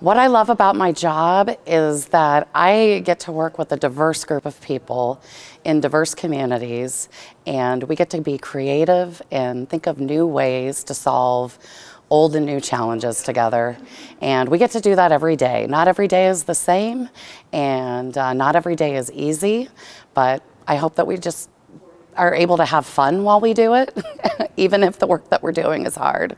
What I love about my job is that I get to work with a diverse group of people in diverse communities, and we get to be creative and think of new ways to solve old and new challenges together. And we get to do that every day. Not every day is the same, and uh, not every day is easy, but I hope that we just are able to have fun while we do it, even if the work that we're doing is hard.